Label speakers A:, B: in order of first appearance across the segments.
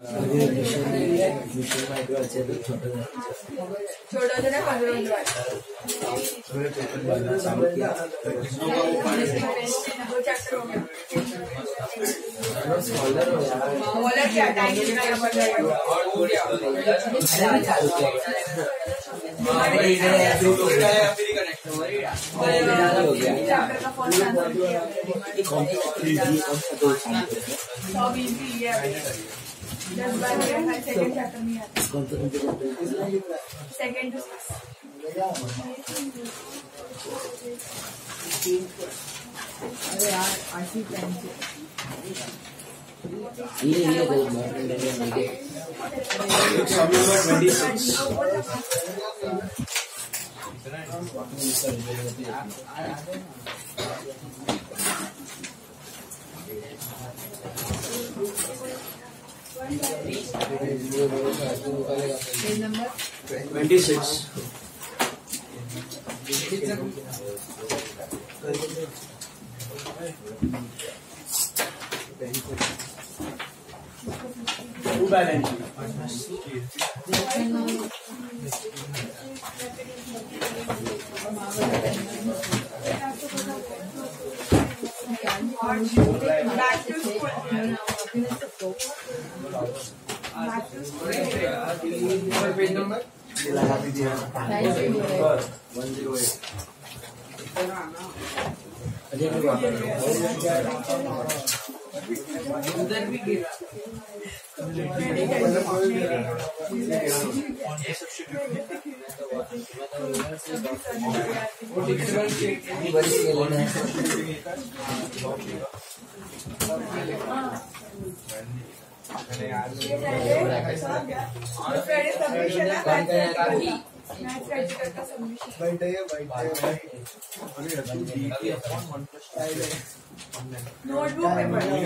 A: छोटा जरा पंद्रह मिनट बाद दो चैप्टर हो गया बोला क्या टाइम निकालना पड़ जाएगा चैप्टर का फ़र्स्ट आंसर किया सब इजी है अभी दस बार हो गया सेकंड
B: अरे यार आशी पेन से
C: ये ये दो modern Indian
D: Sum number 26.
B: Page number
D: 26. Two balance sheet.
A: Back to back to school Friday submission है मैथ्स प्रैक्टिकल का सबमिशन नोटबुक में पढ़ो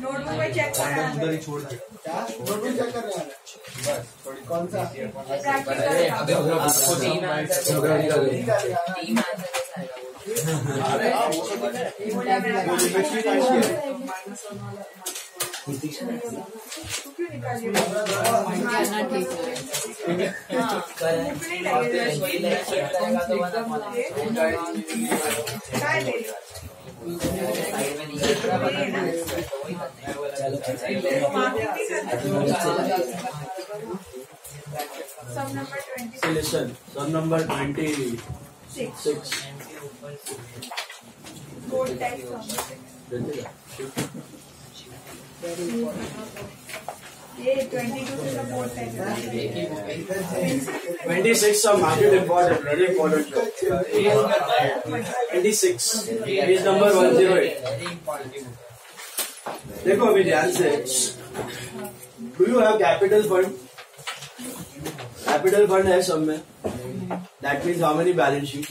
A: नोटबुक में चेक करना है
E: कौन सा
C: आंसर आंसर
A: मेरा क्यों निकालिए
B: करना ठीक है
A: बुक नहीं लगेगा काय ले तो मार्किंग करना sum number twenty
D: So listen, sum number 26.
A: Six code type ये ट्वेंटी टू से code type
D: 26 some market important, very important. 26, page number 108. देखो अभी ध्यान से। Do you have capital fund capital fund है सब में। That means how many balance sheet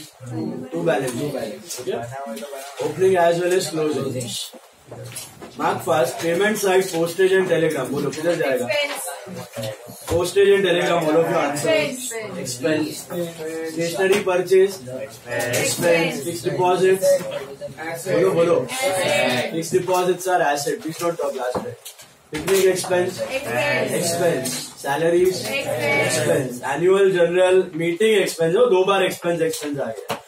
D: to balance to balance opening as well as closing mark first payment side postage and telegram बोलो किधर जाएगा? पोस्टेज एंड टेलीग्राम बोलो क्या expense stationery purchase expense fix deposit बोलो बोलो. Fix deposit are asset fix not top last picnic expense expense salaries expense annual general meeting expense दो बार expense expense आ गया.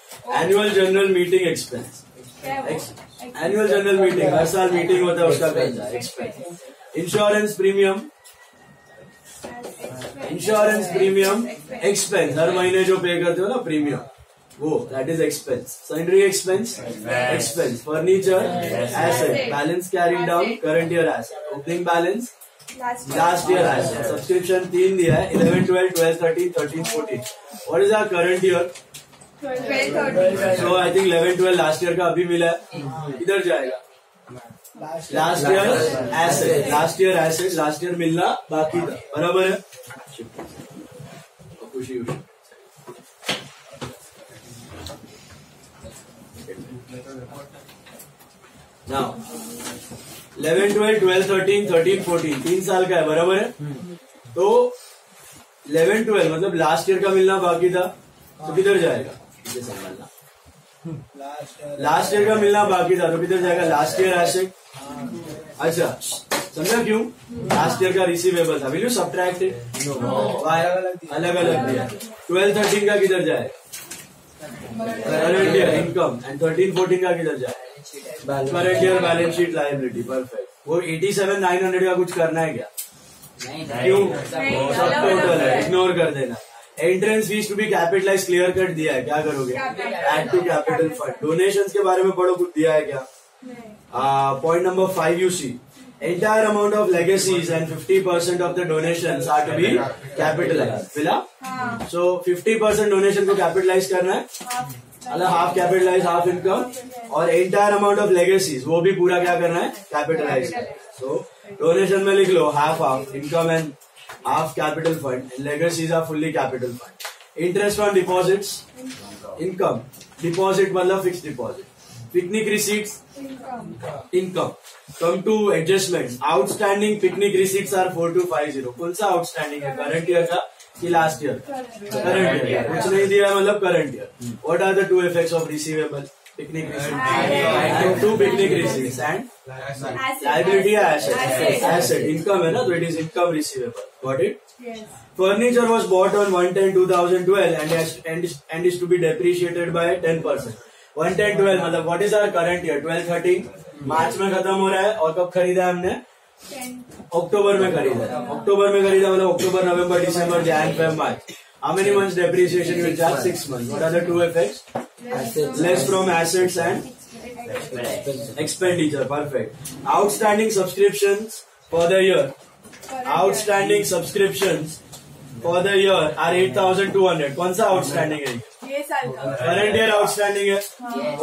D: Annual general meeting expense expense annual general meeting हर साल meeting होता है उसका expense insurance premium insurance premium expense हर महीने जो पे करते हो ना प्रीमियम वो that is expense salary expense expense furniture asset balance carry down current year asset opening balance last year asset subscription तीन दिया है eleven twelve twelve thirteen thirteen fourteen what is are current year so I think eleven twelve last year का अभी मिला है। इधर जाएगा। Last year asset last year asset last year मिलना बाकी था। बराबर है? खुशी खुशी। Now eleven twelve twelve thirteen thirteen fourteen तीन साल का है बराबर है? तो इलेवन ट्वेल्व मतलब लास्ट ईयर का मिलना बाकी था। तो किधर जाएगा? इसे संभालना लास्ट ईयर का मिलना बाकी था तो किधर जाएगा लास्ट ईयर एसेट अच्छा समझा क्यों? लास्ट ईयर का रिसीवेबल था। विल यू सब्ट्रैक्ट इट अलग अलग दिया। ट्वेल्व थर्टीन का किधर जाए? Current year income and thirteen fourteen का किधर जाए? Current year balance sheet liability perfect वो एटी सेवन नाइन हंड्रेड का कुछ करना है क्या? क्यों? सब टोटल है। इग्नोर कर देना। Entrance fees to be capitalize clear cut दिया है क्या करोगे? Add to capital fund donations के बारे में पढ़ो कुछ दिया है क्या? Point number five you see entire amount of legacies and 50% of the donations are to be capitalized. फिला so 50% donation को capitalize करना है। मतलब हाफ़ कैपिटलाइज हाफ़ इनकम और एंटायर अमाउंट ऑफ़ लेगेसीज वो भी पूरा क्या करना है? कैपिटलाइज सो डोनेशन में लिख लो half half income and half capital fund legacies are fully capital fund interest on deposits income deposit मतलब fix deposit picnic receipts income come to adjustment outstanding picnic receipts are four two five zero कौन सा outstanding है? Current year का कि last year current year कुछ नहीं दिया मतलब current year what are the two effects of receivable picnic receipt to picnic receipts and liability asset asset income है ना तो it is income receivable got it yes furniture was bought on 110 2012 and has, and is, and is to be depreciated by 10 percent 110 12 मतलब what is our current year 12 13 मार्च में खत्म हो रहा है और कब खरीदा हमने अक्टूबर में खरीदा अक्टूबर में खरीदा मतलब अक्टूबर नवंबर दिसंबर Jan Feb March how many months depreciation will charge six months what are the two effects less from assets and expenditure perfect outstanding subscriptions for the year outstanding subscriptions for the year are 8200 कौन सा outstanding है
A: ये साल का
D: current year outstanding है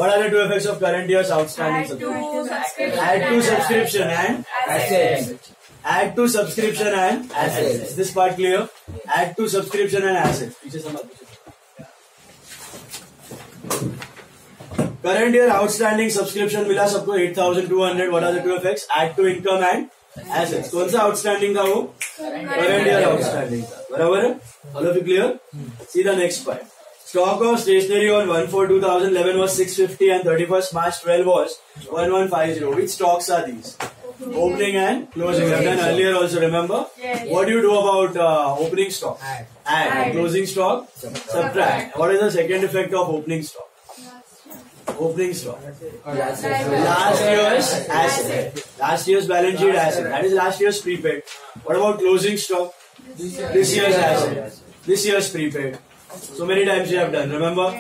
D: what are the two effects of current year's outstanding
A: Add
D: subscription
A: to
D: add to subscription and
A: Assets.
D: Add to subscription and this part clear add to subscription and asset पीछे current year outstanding subscription मिला सबको eight thousand two hundred what are the two effect add to income and asset कौन सा outstanding था वो? Current year outstanding था। बराबर है? Hello be clear see the next point stock of stationery on one four two thousand eleven was six fifty and thirty first March twelve was one one five zero which stocks are these opening and closing. We have done earlier also remember?
A: Yes.
D: what do you do about uh, opening stock?
C: Add.
D: add.
A: Add.
D: closing stock subtract. what is the second effect of opening stock? Opening stock.
C: Last
D: last year's asset. last year's balance sheet asset. that is last year's prepaid. What about closing stock? This year's asset. this year's prepaid. So many times you have done remember?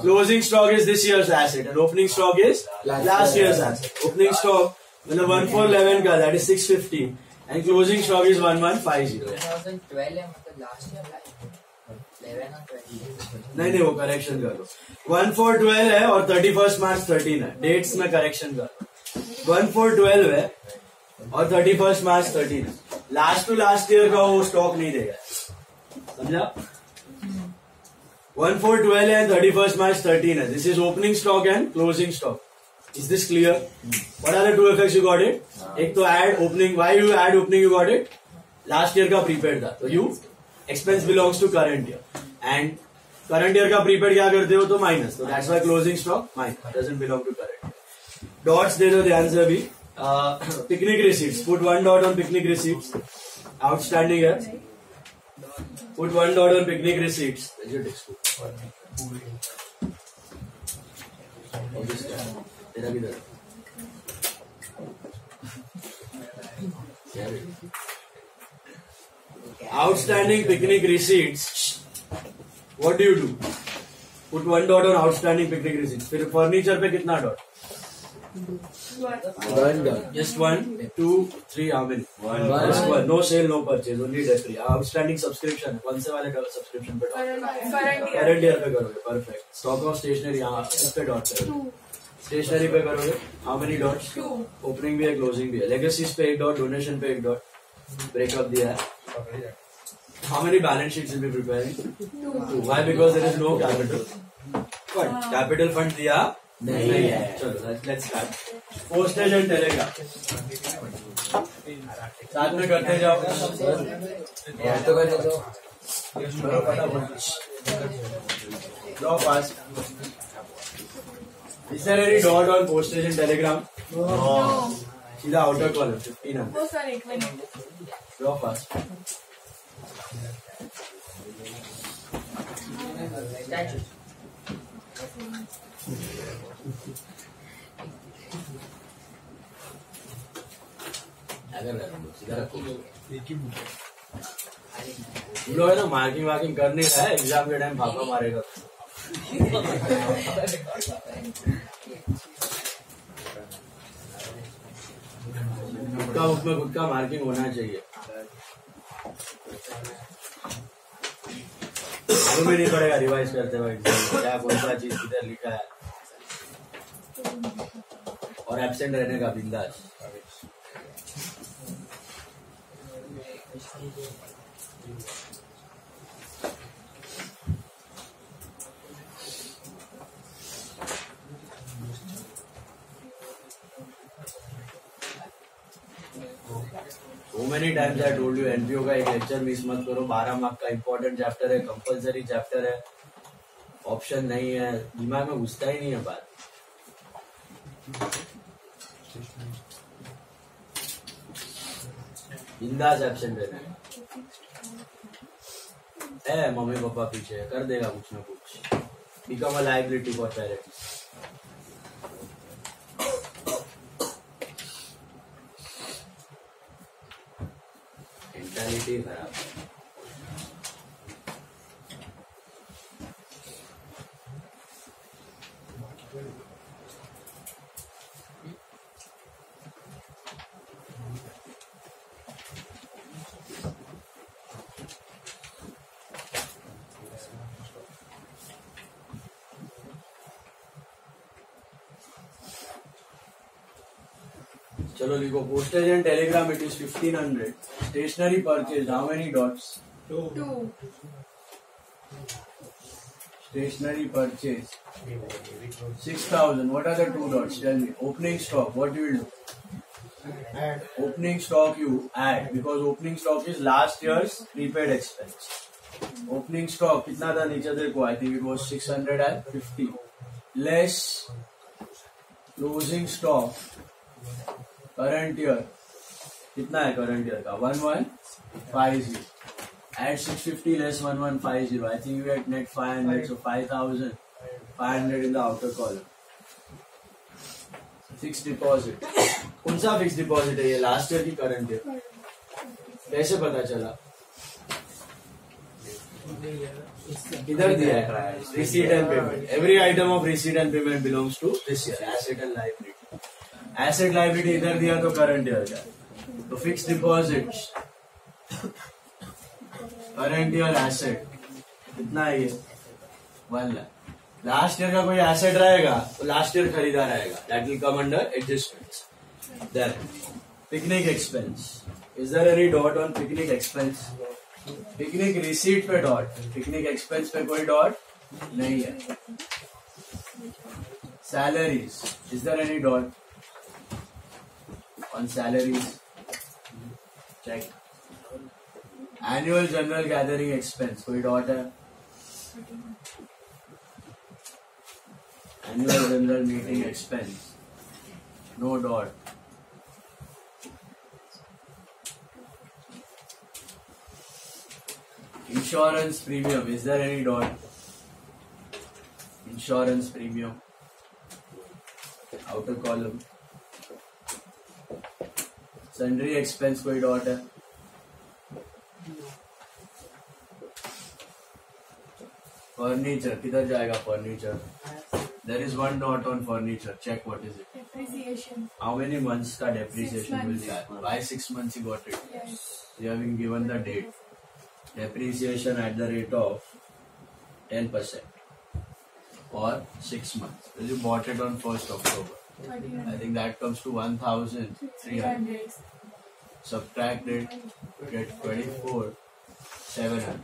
D: Closing stock is this year's asset and opening stock is
C: Last
D: last
C: year's
D: year's asset. Opening stock मतलब one four eleven का that is six fifty and closing stock is one one five zero
B: 2012 है last year 11 और 20
D: नहीं नहीं वो correction कर लो. One four twelve है और थर्टी फ़र्स्ट मार्च थर्टीन है. डेट्स में करेक्शन कर लो. वन फोर ट्वेल्व है और थर्टी फ़र्स्ट मार्च थर्टीन है. लास्ट टू लास्ट ईयर का वो स्टॉक नहीं देगा. समझा? One four twelve and thirty first March thirteen है. This is opening stock and closing stock is this clear what are the two effects you got it एक तो add opening why you add opening you got it last year का prepaid था। तो you expense belongs to current year and current year का prepaid क्या करते हो? तो माइनस तो that's why closing stock minus belong to current dots दे दो ध्यान से अभी। Picnic receipts put one dot on picnic receipts outstanding है। Put one dot on picnic receipts तेरा किधर outstanding picnic receipts what do you do put one dot on outstanding picnic receipts फिर furniture पे कितना dot
C: One dot.
D: just one two three how many
C: One.
D: just one no sale no purchase only debtor outstanding subscription कौन से वाले subscription पे dot
A: current
D: year पे करोगे perfect stock of stationery यहाँ इस पे डॉट करोगे स्टेशनरी पे करोगे। हाउ मेनी डॉट्स ओपनिंग भी है क्लोजिंग भी है। लेगेसीज पे एक डॉट डोनेशन पे एक डॉट ब्रेकअप दिया है। How many balance sheets will be preparing two why because there is no capital fund capital fund दिया? नहीं है। चलो let's start postage and telegraph साथ में करते जाओ।
C: यार तो कर दो।
D: करो फटाफट। Draw fast Is there any dot on postage and telegram? सीधा आउटर कॉलम फिफ्टीन हंड्रेड
A: हो सर एक मिनट
D: ड्रॉ फास्ट
B: Statues.
C: अगर सीधा
D: लोग है ना मार्किंग वार्किंग कर नहीं रहा है एग्ज़ाम के टाइम भापा मारेगा का उसमें खुद का मार्किंग होना चाहिए। हमें नहीं पड़ेगा रिवाइज करते में, क्या कौन सा चीज़ किधर लिखा है? और एब्सेंट रहने का बिंदास। So many times I told you NPO का एक लेक्चर मिस मत करो। बारह मार्क का इंपॉर्टेंट चैप्टर है कंपलसरी चैप्टर है। ऑप्शन नहीं है। दिमाग में घुसता ही नहीं है बात। बिंदास एब्सेंट रहना है। है मम्मी पापा पीछे। कर देगा कुछ ना कुछ। Become a liability for parents do that. चलो लिखो postage and telegram it is fifteen hundred stationery purchase how many dots
A: to
D: stationery purchase 6000 what are the two dots tell me opening stock what you will do opening stock you add because opening stock is last year's prepaid expense opening stock kitna tha niche देखो i think it was 650 less closing stock current year कितना है current year का? 1150 add 650 less 1150. I think you get net 500, so 5000. 500 in the outer column. Fixed deposit. कौन सा fix deposit है ये? Last year की current year कैसे पता चला? किधर दिया है? Receipt and payment every item of receipt and payment belongs to this year asset and liability asset liability इधर दिया तो करंट ईयर का तो fix deposit current year asset कितना है ये। वन लाख लास्ट ईयर का कोई एसेट रहेगा तो लास्ट ईयर खरीदा रहेगा। That will come under adjustments then picnic expense is there any dot on picnic expense picnic receipt पे डॉट पिकनिक एक्सपेंस पे कोई डॉट नहीं है। Salaries is there any dot on salaries. Check. Annual general gathering expense for your daughter. Annual general meeting expense. No dot. Insurance premium. Is there any dot? Insurance premium. Outer column. Sundry expense कोई dot है furniture किधर जाएगा furniture there is one dot on furniture check what is
A: it
D: how many months का depreciation मिल गया by six months you got
A: it
D: you given the date depreciation at the rate of ten percent और six months you bought it on first October i
A: 1300.
D: think that comes to 1300
A: 300.
D: subtract it get 24 700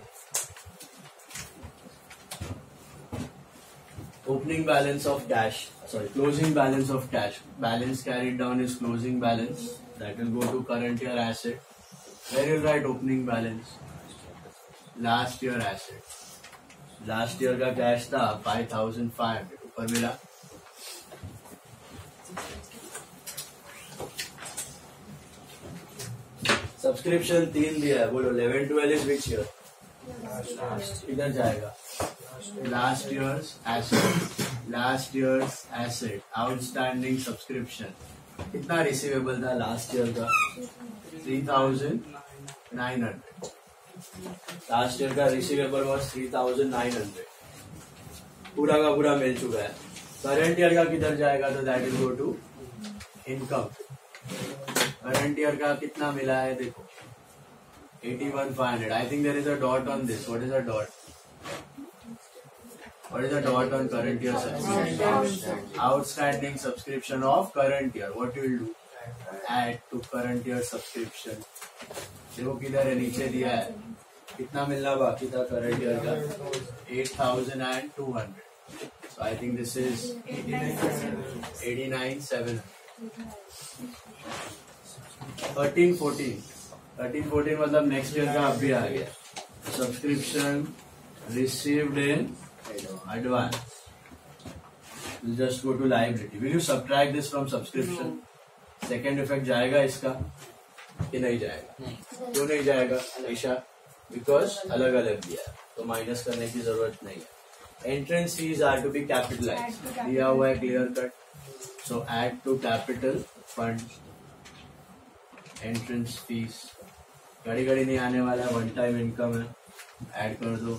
D: opening balance of cash sorry closing balance of cash balance carried down is closing balance that will go to current year asset where you'll write opening balance last year asset last year का cash था five thousand five hundred ऊपर मिला subscription तीन दिया है बोलो eleven twelve is which year किधर जाएगा। Last year's asset last year's asset outstanding subscription कितना रिसीवेबल था लास्ट ईयर का? Three thousand nine hundred last year का receivable was three thousand nine hundred पूरा का पूरा मिल चुका है। करंट ईयर का किधर जाएगा? तो that is go to income current year का कितना मिला है, देखो। Eighty one five hundred I think there is a dot on this what is a dot what is a dot on current year subscription outstanding subscription of current year what will do add to current year subscription देखो किधर है, नीचे दिया है। कितना मिलना बाकी था करंट ईयर का? Eight thousand and two hundred so I think this is eighty nine seven hundred thirteen fourteen thirteen fourteen मतलब नेक्स्ट ईयर का अभी आ गया। Subscription received in advance just go to liability will you subtract this from subscription second effect जाएगा इसका कि नहीं जाएगा? क्यों नहीं जाएगा? ऐसा बिकॉज़ अलग अलग दिया तो माइनस करने की ज़रूरत नहीं है। Entrance fees are to be capitalize दिया हुआ है clear cut so add to capital fund entrance fees घड़ी घड़ी नहीं आने वाला वन टाइम इनकम है ऐड कर दो।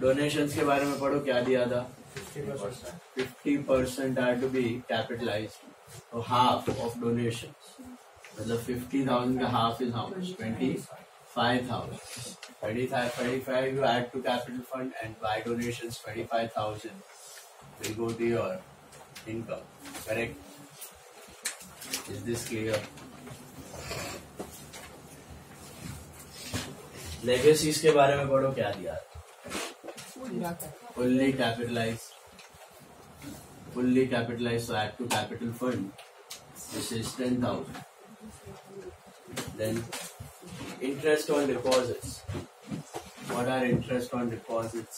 D: डोनेशन के बारे में पढ़ो, क्या दिया था? Fifty percent are to be capitalize half of donation मतलब फिफ्टी थाउज़ेंड का half is how twenty five thousand thirty five thirty five you add to capital fund and by donation twenty five thousand will go to your income. Correct? Is this clear? Legacies के बारे में पढ़ो, क्या दिया? Fully capitalize fully capitalize so add to capital fund this is ten thousand interest on deposit what are interest on deposit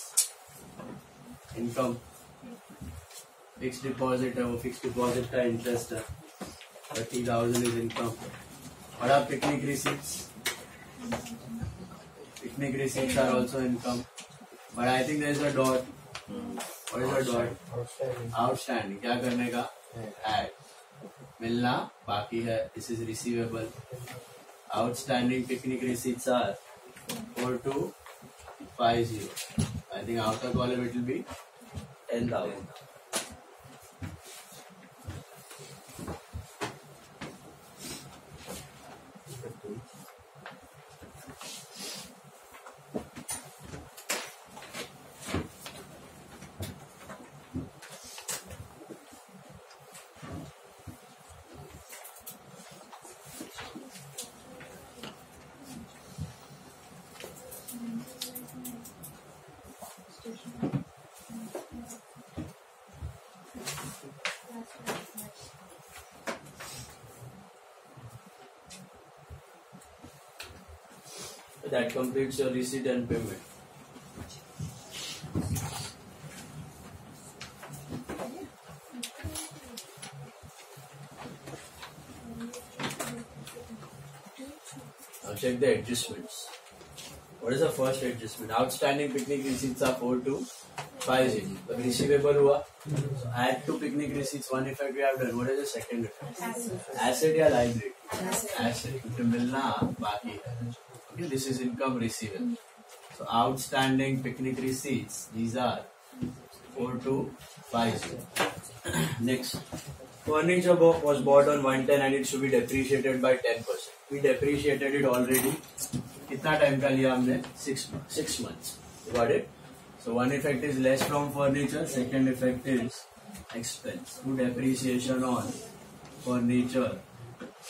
D: income fix deposit है वो fix deposit का interest है। थर्टी थाउज़ेंड इज़ इनकम और are picnic receipt आप picnic receipts picnic receipts are also income but I think there is a dot or is a dot outstanding क्या करने का? Add मिलना बाकी है. This is receivable outstanding picnic receipts are four two five zero I think after column it will be ten thousand that completes your receipt and payment. Now check the adjustments. What is the first adjustment? Outstanding picnic receipts are 4 to 5 zero. The receivable हुआ. So add to picnic receipts one effect we have done. What is the second effect? Asset या liability? Asset. क्योंकि मिलना बाकी है. Okay, this is income receivable. So outstanding picnic receipts, these are 4 to 5 zero. Next, furniture was bought on 110 and it should be depreciated by 10%. We depreciated it already. कितना time का लिया हमने six six months got it so one effect is less from furniture second effect is expense to depreciation on furniture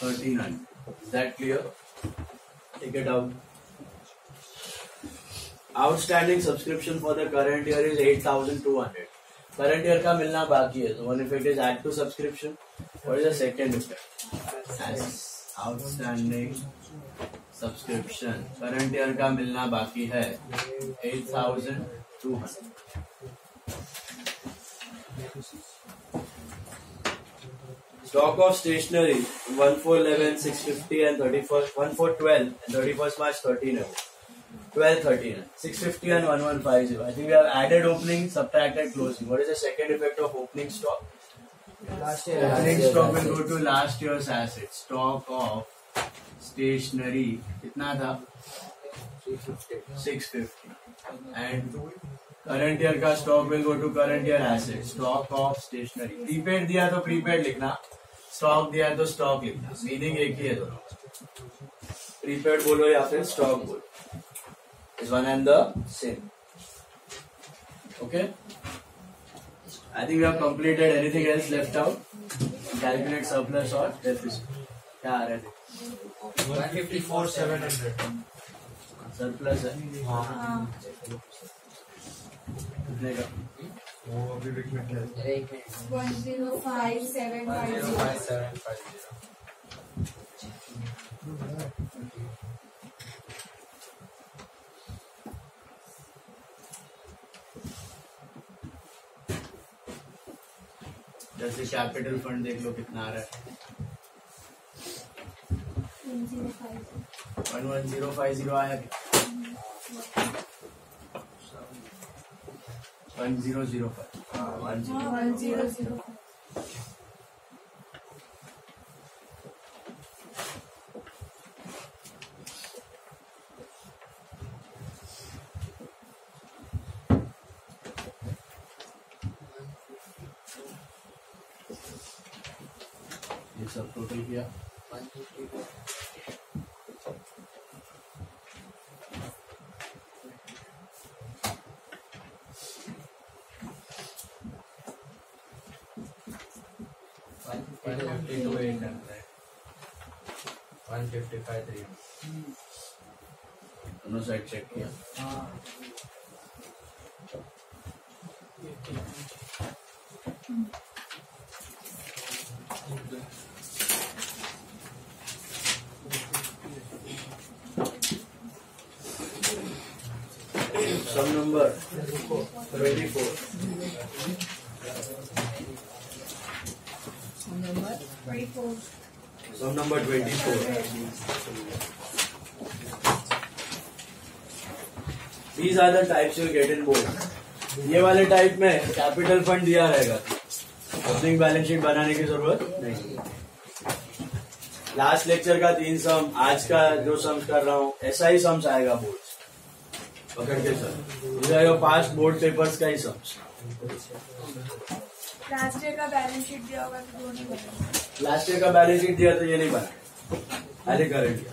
D: thirteen hundred that clear take it out. Outstanding subscription for the current year is 8,200. Current year का मिलना बाकी है. One effect is add to subscription. What is the second effect? As outstanding subscription. Current year का मिलना बाकी है 8,200. Stock of stationery 1411, 650 and 31st, 1412 and 31st March 13. 12, 13. 650 and 1150. I think we have added opening, subtracted closing. What is the second effect of opening stock?
B: Last year.
D: Opening last stock will go to last year's assets. Stock of stationery. कितना था? 650. And current year का stock will go to current year assets. Stock of stationery. Prepaid दिया तो prepaid लिखना. Stock दिया है तो stock लिखना मीनिंग एक ही है दोनों प्रीपेड बोलो या फिर स्टॉक बोलो। Is one and the same okay I think we have completed anything else left out calculate surplus और डेफिसिट क्या आ रहा है? सरप्लस है।
E: वो अभी विक में है
B: एक minute
A: one zero five seven five zero
E: 105
D: जैसे कैपिटल फंड देख लो कितना आ रहा है।
A: One
D: one one zero five zero आया। One zero zero five
A: one zero zero
D: ये सब टोटल किया?
E: 155 300
D: दोनों साइड चेक किया number 24.
A: Twenty four
D: Sum number 24. These are the types you'll get in board. ये वाले टाइप में कैपिटल फंड दिया रहेगा। ओपनिंग बैलेंस शीट बनाने की ज़रूरत नहीं। लास्ट लेक्चर का तीन सम आज का जो सम कर रहा हूँ ऐसा ही सम्स आएगा बोर्ड पकड़ के सर पास्ट बोर्ड पेपर्स का ही सम्स
A: लास्ट ईयर का बैलेंस शीट दिया होगा तो दो
D: लास्ट ईयर का बैलेंस शीट दिया तो ये नहीं बना। पहले current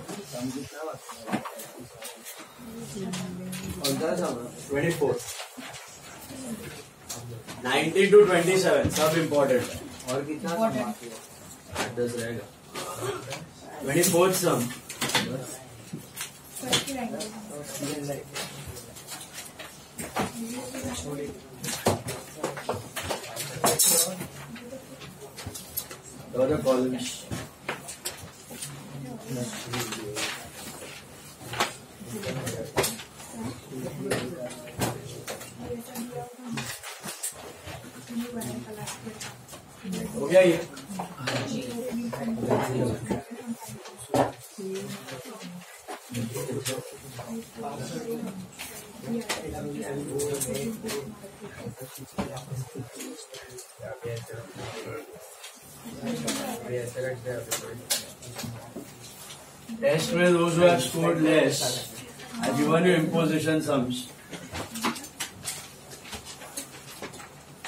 D: twenty four ninety two twenty seven सब इम्पोर्टेंट है
B: और कितना है
D: आठ दस रहेगा। Twenty fourth sum
A: first language
D: the other columns. हो गया ये Test में those who have scored less, I've given you imposition sums.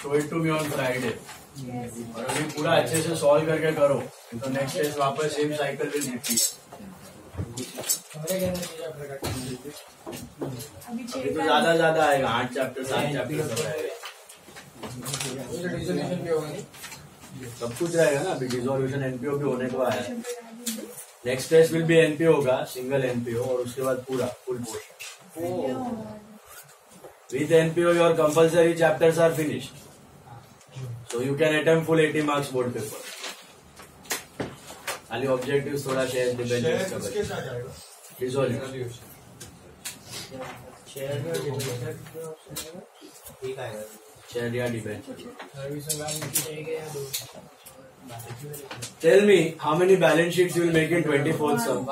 D: Show it to me on Friday. और अभी पूरा अच्छे से सॉल्व करके करो. तो नेक्स्ट टेस्ट वापस सेम साइकिल विल रिपीट
A: अभी
D: अभी तो ज़्यादा ज़्यादा आएगा. आठ चैप्टर सात चैप्टर सब
E: होगा।
D: सब कुछ रहेगा ना अभी. डिजोल्यूशन एनपीओ भी होने को आया है. Next test will be NPO होगा सिंगल एनपीओ और उसके बाद पूरा full portion with NPO your compulsory chapters are finished so you can attempt full 80 marks board paper खाली ऑब्जेक्टिव्स थोड़ा शेयर
B: आएगा
D: शेयर या डिबेंचर
E: सर्विस में
D: Tell me how many balance sheets you will make in 24th sum.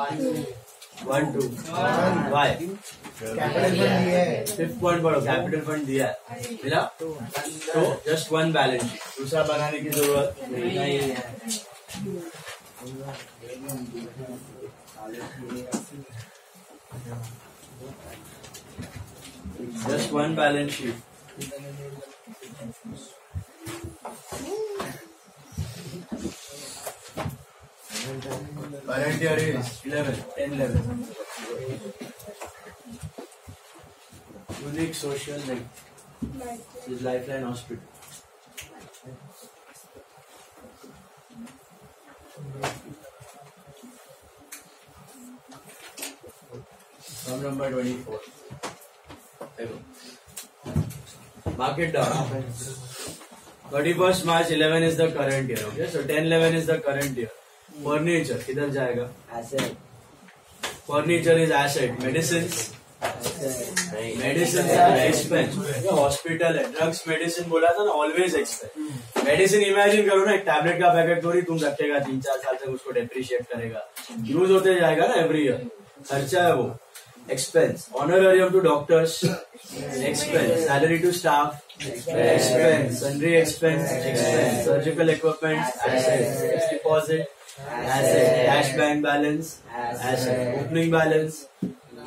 D: One, two. Why?
F: Capital fund दिया है
D: fifth point पढ़ो capital fund दिया है मिला तो जस्ट वन बैलेंस शीट दूसरा बनाने की ज़रूरत नहीं है just one balance sheet Current year is 11, 10, 11. Unique social link. This is Lifeline Hospital. Sum number 24. देखो. Mark it down. 31st March 11 is the current year. Okay, so 10 11 is the current year. Furniture किधर जाएगा?
C: Asset.
D: Furniture is asset. Medicines? Medicine expense hospital है. Drugs medicine बोला था ना always expense medicine imagine करो ना एक टैबलेट का पैकेट थोड़ी तुम रखेगा तीन चार साल तक उसको डेप्रिशिएट करेगा. यूज़ होते जाएगा ना एवरी ईयर खर्चा है वो. Expense honorarium to doctors expense salary to staff expense sundry expense expense surgical equipment asset deposit asset cash bank balance opening balance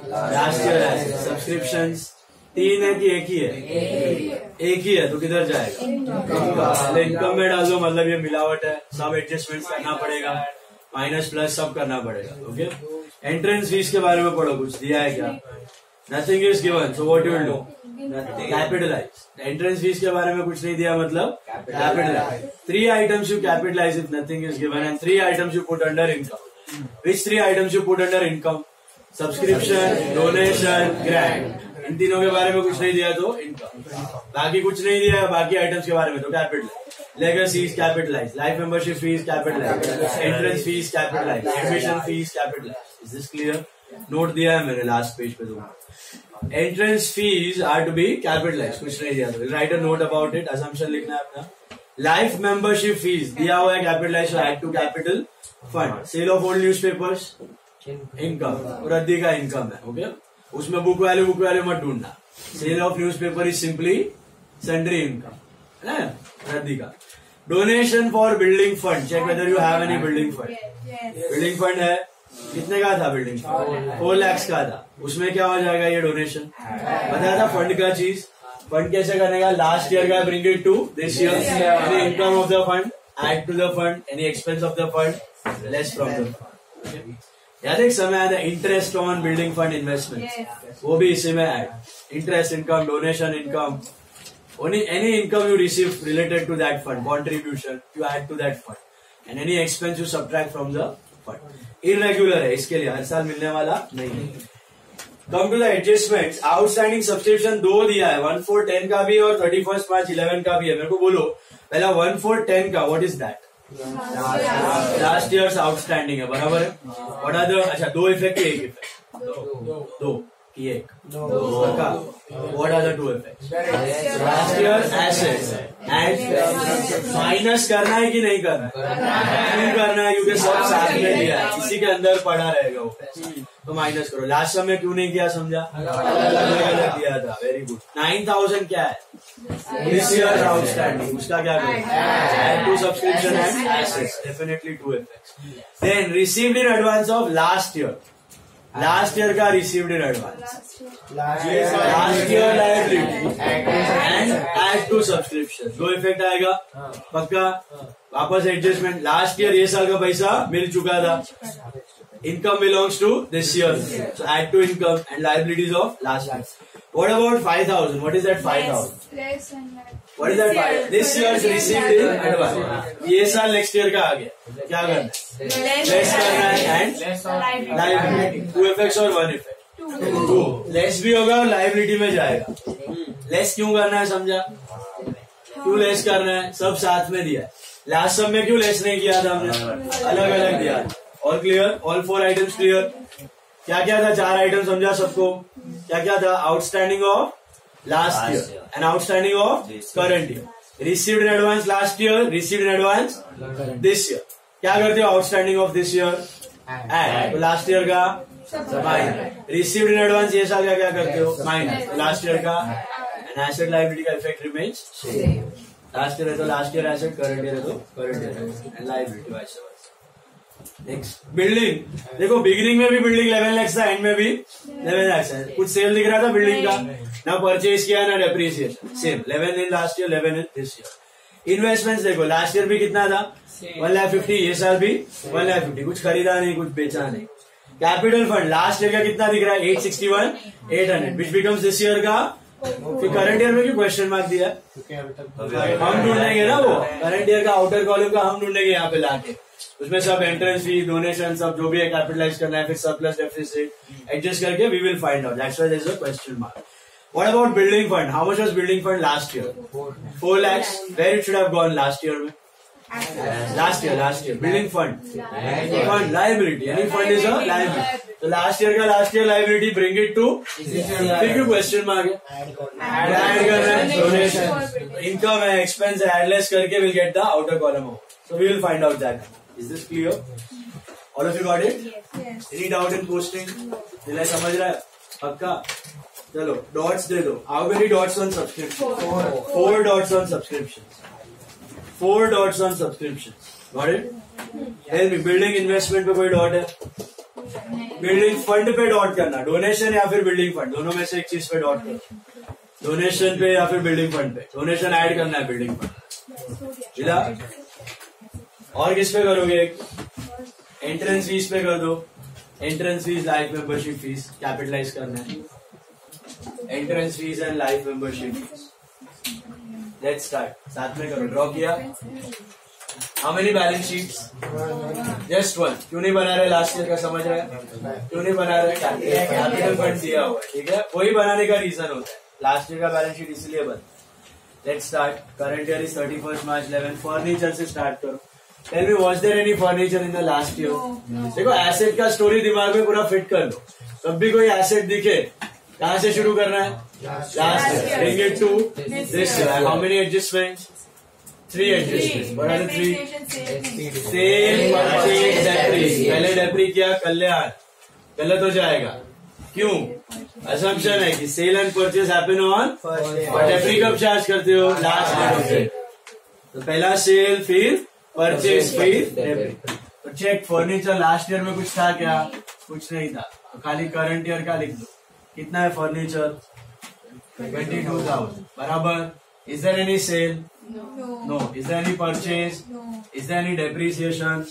D: last year subscription तीन है कि एक ही है? एक ही है। तो किधर जाएगा? इनकम में डाल दो मतलब ये मिलावट है सब एडजस्टमेंट करना पड़ेगा माइनस प्लस सब करना पड़ेगा ओके एंट्रेंस फ़ीस के बारे में पढ़ो कुछ दिया है क्या? Nothing is given so what you will do capitalize entrance fees के बारे में कुछ नहीं दिया मतलब capitalize three items you capitalize if nothing is given and three items you put under income which three items you put under income subscription donation grant इन तीनों के बारे में कुछ नहीं दिया तो इनकम बाकी कुछ नहीं दिया बाकी आइटम्स के बारे में तो capital legacies capitalize life membership fees capitalize entrance fees capitalize admission fees capitalize is this clear note दिया है मैंने लास्ट पेज पे तो। Entrance fees are to be capitalize कुछ नहीं दिया write a note about it assumption लिखना है अपना। लाइफ मेंबरशिप फ़ीस दिया हुआ है capitalize add to capital fund sale of old newspapers income रद्दी का इनकम है ओके उसमें बुक वैल्यू बुक वैल्यू मत ढूंढना। Sale of newspaper is simply sundry income है रद्दी का। Donation for building fund check whether you have any building fund building fund है कितने का था बिल्डिंग फोर लैक्स का था। उसमें क्या हो जाएगा ये डोनेशन बताया था फंड का चीज़? फंड कैसे करने का लास्ट ईयर का bring it to this year income of the fund add to the fund any expense of the fund less from the fund याद एक समय आया था interest on building fund investment वो भी इसी में add interest income donation income only any income you receive related to that fund contribution you add to that fund and any expense you subtract from the fund irregular है इसके लिए हर साल मिलने वाला नहीं है। Come to the adjustment outstanding subscription दो दिया है वन फोर टेन का भी और थर्टी फ़र्स्ट मार्च इलेवन का भी है। मेरे को बोलो पहला वन फोर टेन का what is that last year outstanding है बराबर है? व्हाट आर द अच्छा दो इफ़ेक्ट एक इफ़ेक्ट दो। की? एक what are the two effect last year asset and minus करना है कि नहीं करना है? क्यों करना है क्योंकि सब साथ में दिया है। इसी के अंदर पड़ा रहेगा वो। तो माइनस करो। लास्ट समय क्यों नहीं किया समझा? अलग अलग दिया था। वेरी गुड नाइन थाउज़ेंड क्या है? दिस ईयर आउटस्टैंडिंग उसका क्या करें? To subscription and assets definitely two effects then received in advance of last year last year का received advance last year library and add to subscription जो effect आएगा. पक्का? वापस एडजस्टमेंट लास्ट ईयर ये साल का पैसा मिल चुका था. Income belongs to this year so add to income and libraries of last year what about five thousand what is that
A: five thousand
D: What is that 5,000? This year's received in advance. ये साल next year का आ गया. क्या करना है? Less करना है and liability to effects और भी होगा और लाइबिलिटी में जाएगा. लेस क्यों करना है समझा? क्यों लेस करना है? सब साथ में दिया लास्ट सब में क्यों लेस नहीं किया था हमने? अलग अलग दिया और clear all four items clear क्या क्या था? चार आइटम समझा सबको? क्या क्या था? Outstanding of last year and outstanding of current year received in advance last year received in advance this year क्या करते हो? Outstanding of this year add last year का? माइनस रिसीव्ड इन एडवांस ये साल का क्या करते हो? माइनस लास्ट ईयर का? एंड एसेट लाइबिलिटी का इफ़ेक्ट रिमेन्स लास्ट ईयर है तो last year asset current year है तो current year and liability vice next building देखो बिगिनिंग में भी बिल्डिंग इलेवन लैक्स था एंड में भी इलेवन लैक्स है। कुछ सेल दिख रहा था बिल्डिंग का। ना परचेज किया ना depreciation same eleven in last year eleven in this year investment देखो लास्ट ईयर भी कितना था? वन लाख फिफ्टी ये साल भी वन लाख फिफ्टी कुछ खरीदा नहीं कुछ बेचा नहीं। कैपिटल फंड लास्ट ईयर का कितना दिख रहा है? Eight sixty one eight hundred which becomes this year का फिर करंट ईयर में क्यों क्वेश्चन मार्क दिया
F: क्योंकि
D: हम ढूंढेंगे ना वो करंट ईयर का आउटर कॉलम का हम ढूंढेंगे यहाँ पे लाके उसमें सब एंट्रेंस फ़ी डोनेशन सब जो भी है कैपिटलाइज करना है, फिर सरप्लस डेफिसिट एडजस्ट करके we will find out that's why is a question mark What about building fund? How much was building fund last year? Four lakhs. Where it should have gone last year? में? Last year, last year. Building fund. Fund liability. Any fund is a liability. So last year का last year liability bring it to फिर क्यों question mark है?
F: Add करना
D: है donation. Income है expense है less करके we'll get the outer column out. So we will find out that. Is this clear? All of you got it?
A: Yes.
D: Any doubt in posting? दिलाई समझ रहा है पक्का चलो डॉट्स दे दो how many dots on subscription four dots on subscription four dots on subscription building investment पे कोई डॉट है? बिल्डिंग फंड पे डॉट करना। डोनेशन या फिर बिल्डिंग फंड दोनों में से एक चीज़ पे डॉट करना। डोनेशन पे या फिर बिल्डिंग फंड पे? डोनेशन ऐड करना है बिल्डिंग फंड मिला? और किस पे करोगे एंट्रेंस फ़ीस पे कर दो। Entrance fees life membership fees capitalize करना है। Entrance fees and life membership fees let's start साथ में करो ड्रॉ किया। How many balance sheets just one क्यों नहीं बना रहे? लास्ट ईयर का समझ रहे हैं? क्यों नहीं बना रहे? कैपिटल फंड दिया हुआ है ठीक है? वही बनाने का रीजन होता है। लास्ट ईयर का बैलेंस शीट इसलिए बन। Let's start current year is thirty first March eleven furniture से स्टार्ट करो। Tell me was there any furniture in the last year देखो एसेट का स्टोरी दिमाग में पूरा फिट कर लो। कब भी कोई एसेट दिखे कहाँ से शुरू करना है? Last year bring it to this year how many adjustments three adjustments what are the three sale purchase depre पहले डेप्री किया कल्याण गलत हो जाएगा क्यों असम्पशन है कि sale and purchase happen on और डेप्री कब चार्ज करते हो? लास्ट डेट से तो पहला सेल फिर परचेज फिर डेप्री तो चेक फर्नीचर लास्ट ईयर में कुछ था क्या? कुछ नहीं था। तो खाली करंट ईयर का लिख दो? कितना है फर्नीचर ट्वेंटी टू थाउज़ेंड बराबर is there any sale no is there any purchase is there any depreciation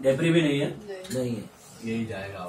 D: depre भी नहीं है
C: नहीं है
D: यही जाएगा.